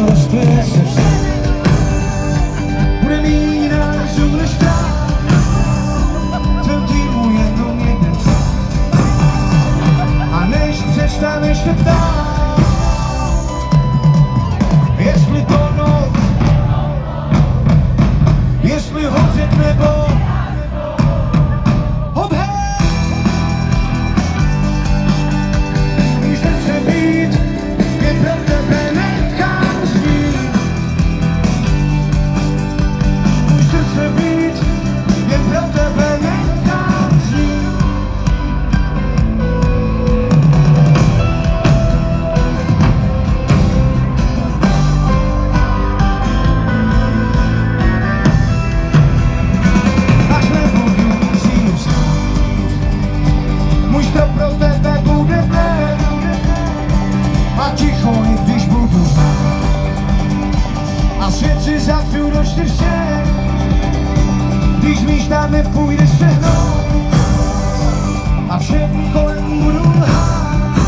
rozplyne se vstát. Bude mít nářů než trát, celý týmu. A než přestaneš se ptát, čtyřek, když míš tam nepůjdeš. A všem kolem lhát,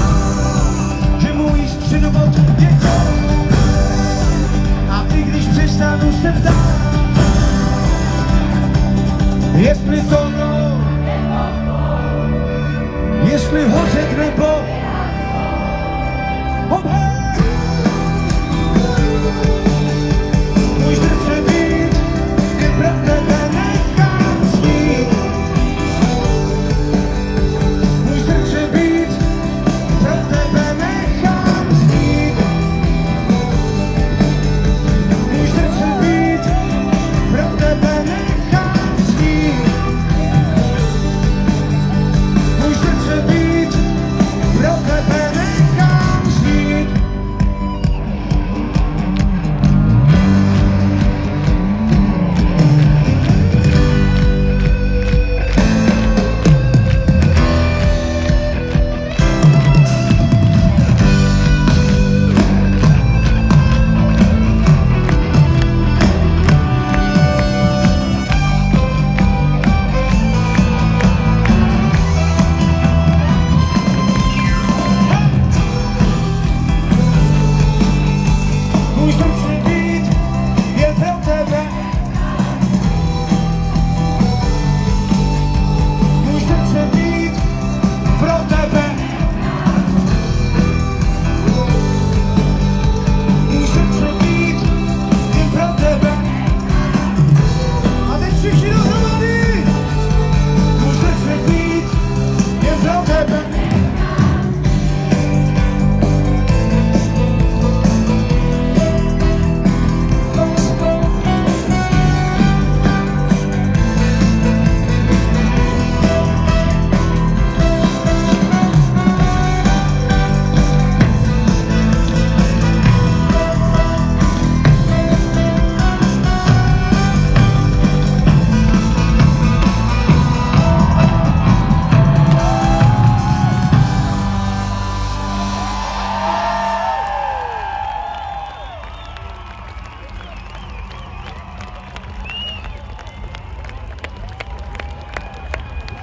že můj středobod je kout. A i když přestanu se jestli to no, jestli hořet nebo.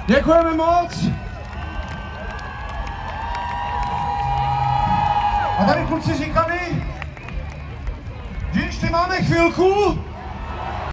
Děkujeme moc. A tady kluci říkali, že ještě máme chvilku,